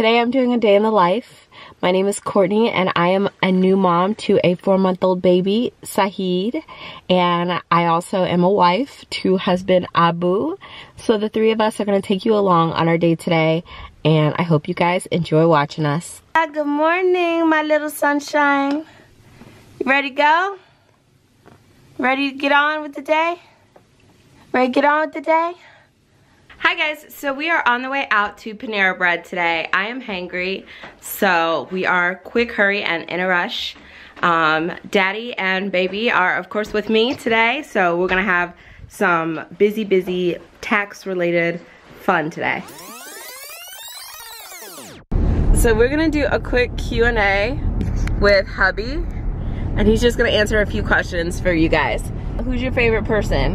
today I'm doing a day in the life. My name is Courtney and I am a new mom to a four month old baby, Saïd. And I also am a wife to husband Abu. So the three of us are going to take you along on our day today. And I hope you guys enjoy watching us. Good morning, my little sunshine. You ready to go? Ready to get on with the day? Ready to get on with the day? Hi guys, so we are on the way out to Panera Bread today. I am hangry, so we are quick hurry and in a rush. Um, Daddy and baby are of course with me today, so we're gonna have some busy, busy tax related fun today. So we're gonna do a quick Q&A with hubby, and he's just gonna answer a few questions for you guys. Who's your favorite person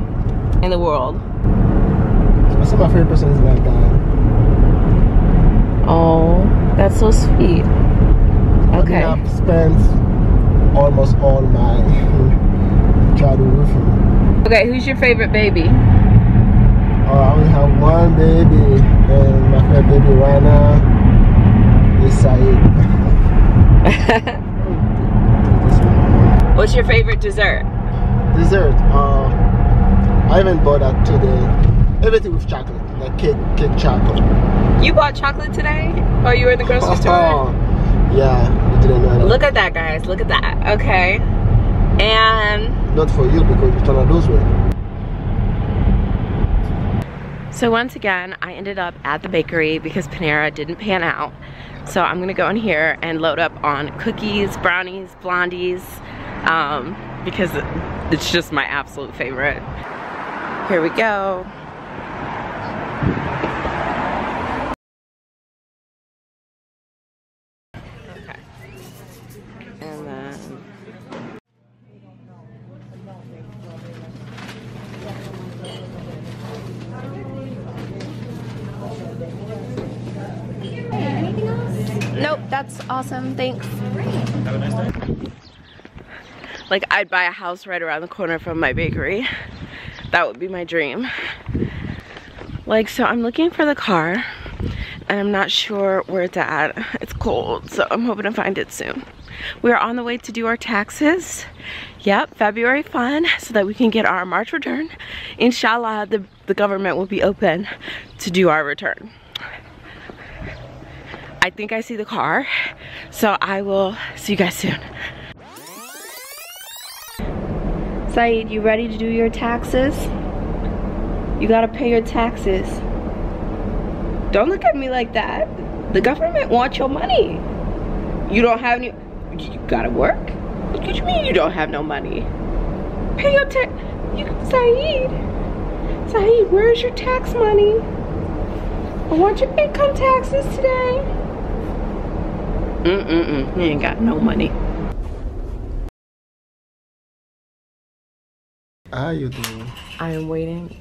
in the world? So my favorite person is that guy. Oh, that's so sweet. Okay. I have spent almost all my childhood with him. Okay, who's your favorite baby? Oh, I only have one baby, and my favorite baby right now is Saïd. What's your favorite dessert? Dessert. Uh, I haven't bought that today everything with chocolate, like cake, cake chocolate. You bought chocolate today? While you were in the grocery store? Yeah, you didn't know that. Look at that, guys. Look at that. Okay. And... Not for you, because you're trying to lose weight. So once again, I ended up at the bakery because Panera didn't pan out. So I'm gonna go in here and load up on cookies, brownies, blondies, um, because it's just my absolute favorite. Here we go. Nope, that's awesome. Thanks. Have a nice day. Like, I'd buy a house right around the corner from my bakery. That would be my dream. Like, so I'm looking for the car and I'm not sure where it's at. It's cold, so I'm hoping to find it soon. We are on the way to do our taxes. Yep, February fun, so that we can get our March return. Inshallah, the, the government will be open to do our return. I think I see the car, so I will see you guys soon. Saïd, you ready to do your taxes? You gotta pay your taxes. Don't look at me like that. The government wants your money. You don't have any, you gotta work. What do you mean you don't have no money? Pay your tax, you, Saïd. Saïd, where's your tax money? I want your income taxes today. Mm-mm-mm, you ain't got no money. How you doing? I am waiting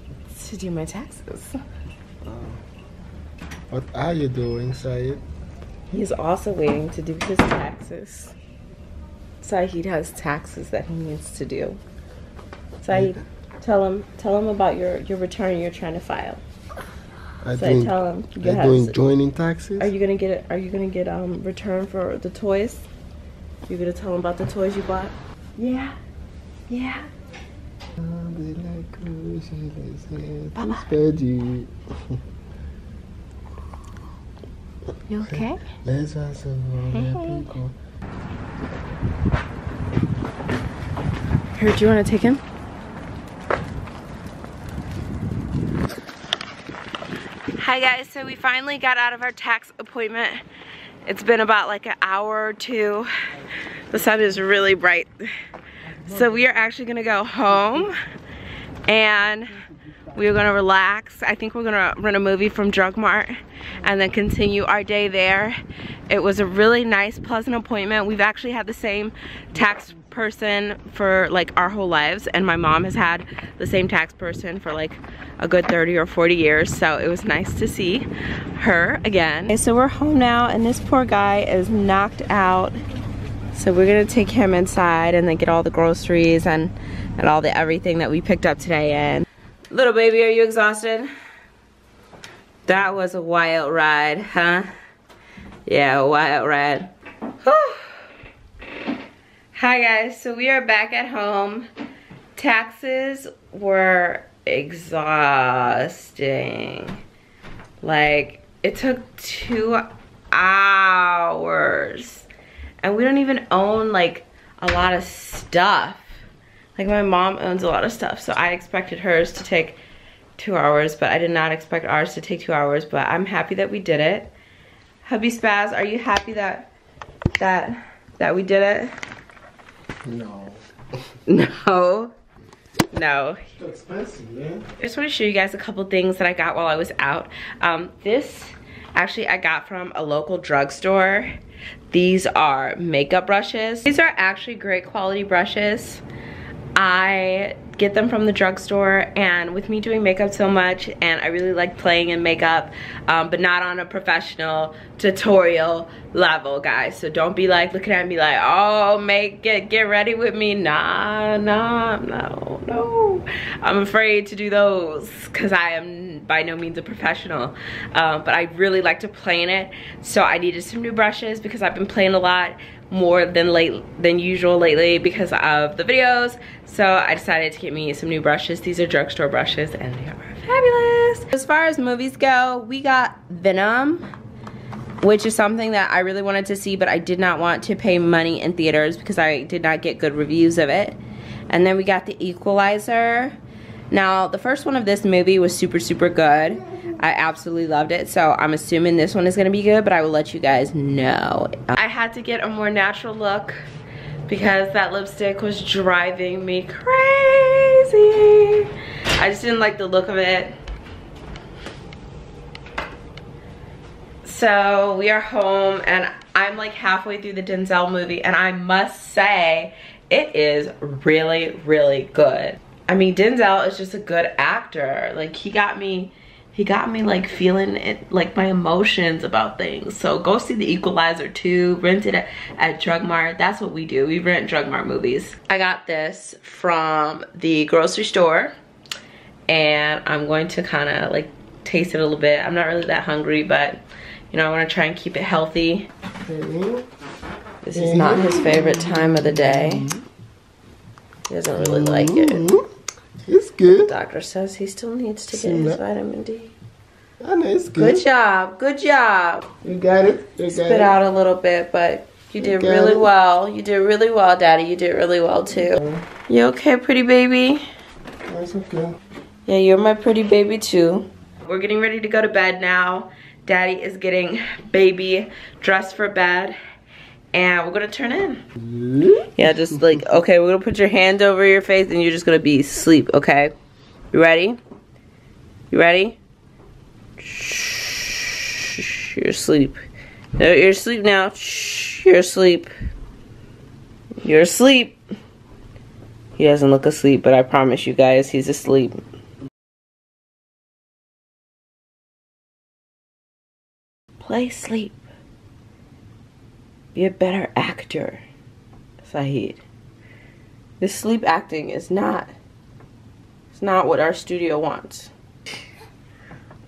to do my taxes. Uh, what are you doing, Saïd? He's also waiting to do his taxes. Saïd has taxes that he needs to do. Saïd, tell him tell him about your, your return you're trying to file. I so doing, tell him you are doing joining taxes. Are you gonna get it? Are you gonna get um return for the toys? You're gonna tell him about the toys you bought? Yeah, yeah. Papa. You okay? Let's Hey. Here, do you want to take him? Hi guys, so we finally got out of our tax appointment. It's been about like an hour or two. The sun is really bright. So we are actually gonna go home and we're gonna relax. I think we're gonna rent a movie from Drug Mart and then continue our day there. It was a really nice, pleasant appointment. We've actually had the same tax person for like our whole lives and my mom has had the same tax person for like a good 30 or 40 years so it was nice to see her again. Okay, so we're home now and this poor guy is knocked out so we're gonna take him inside and then get all the groceries and, and all the everything that we picked up today and little baby are you exhausted? That was a wild ride, huh? Yeah, wild red. Hi guys, so we are back at home. Taxes were exhausting. Like, it took two hours. And we don't even own like a lot of stuff. Like my mom owns a lot of stuff, so I expected hers to take two hours, but I did not expect ours to take two hours, but I'm happy that we did it. Hubby Spaz, are you happy that that that we did it? No. No. No. It's expensive, man. I just want to show you guys a couple things that I got while I was out. Um, this, actually, I got from a local drugstore. These are makeup brushes. These are actually great quality brushes. I get them from the drugstore and with me doing makeup so much and I really like playing in makeup um, but not on a professional tutorial level guys. So don't be like looking at me like oh make it get ready with me. Nah nah no no I'm afraid to do those because I am by no means a professional. Um, but I really like to play in it. So I needed some new brushes because I've been playing a lot more than late than usual lately because of the videos. So I decided to get me some new brushes. These are drugstore brushes and they are fabulous. As far as movies go we got Venom which is something that I really wanted to see but I did not want to pay money in theaters because I did not get good reviews of it and then we got the Equalizer now the first one of this movie was super super good I absolutely loved it. So I'm assuming this one is gonna be good, but I will let you guys know. I had to get a more natural look because that lipstick was driving me crazy. I just didn't like the look of it. So we are home and I'm like halfway through the Denzel movie and I must say it is really, really good. I mean, Denzel is just a good actor. Like he got me he got me like feeling it like my emotions about things. So go see the equalizer 2 rent it at, at drug mart that's what we do. We rent drug mart movies. I got this from the grocery store and i'm going to kind of like taste it a little bit. I'm not really that hungry but you know i want to try and keep it healthy this is mm-hmm. not his favorite time of the day he doesn't really like it mm-hmm. it's good. The doctor says he still needs to get his vitamin D. I know it's good. Good job. Good job. You got it. You got Spit it. out a little bit, but you did got really it. well. You did really well, Daddy. You did really well too. Mm-hmm. You okay, pretty baby? That's okay. Yeah, you're my pretty baby too. We're getting ready to go to bed now. Daddy is getting baby dressed for bed. And we're gonna turn in. Yeah, just like, okay, we're gonna put your hand over your face and you're just gonna be asleep, okay? You ready? You ready? Shh, you're asleep. No, you're asleep now. Shh, you're asleep. You're asleep. He doesn't look asleep, but I promise you guys, he's asleep. Play sleep. Be a better actor, Saïd. This sleep acting is not, it's not what our studio wants.